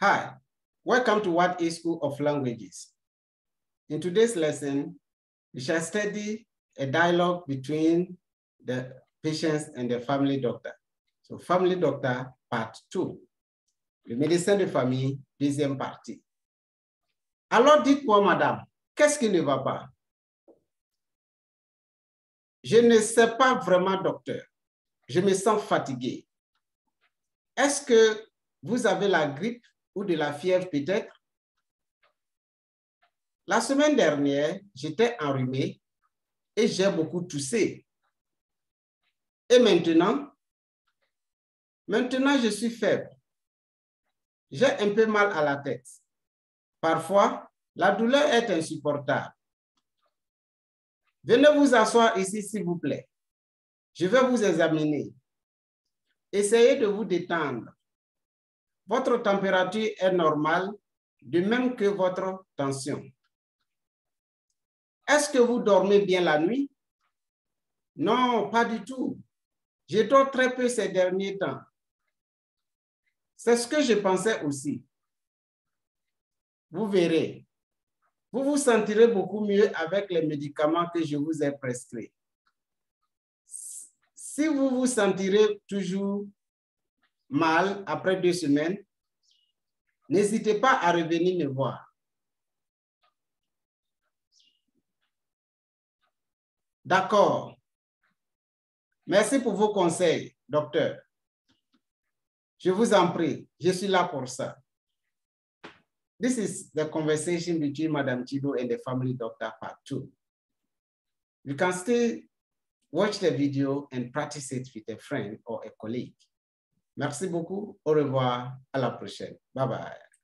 Hi, welcome to What is School of Languages. In today's lesson, we shall study a dialogue between the patients and the family doctor. So family doctor, part two. Le médecin de famille, deuxième partie. Alors dites-moi, madame, qu'est-ce qui ne va pas? Je ne sais pas vraiment, docteur. Je me sens fatigué. Est-ce que vous avez la grippe ou de la fièvre peut-être? La semaine dernière, j'étais enrhumé et j'ai beaucoup toussé. Et maintenant, maintenant je suis faible. J'ai un peu mal à la tête. Parfois, la douleur est insupportable. Venez vous asseoir ici, s'il vous plaît. Je vais vous examiner. Essayez de vous détendre. Votre température est normale, de même que votre tension. Est-ce que vous dormez bien la nuit? Non, pas du tout. Je dors très peu ces derniers temps. C'est ce que je pensais aussi. Vous verrez, vous vous sentirez beaucoup mieux avec les médicaments que je vous ai prescrits. Si vous vous sentirez toujours mal après deux semaines, n'hésitez pas à revenir me voir. D'accord. Merci pour vos conseils, docteur. Je vous en prie, je suis là pour ça. This is the conversation between Madame Chido and the family doctor part two. You can still watch the video and practice it with a friend or a colleague. Merci beaucoup. Au revoir. À la prochaine. Bye bye.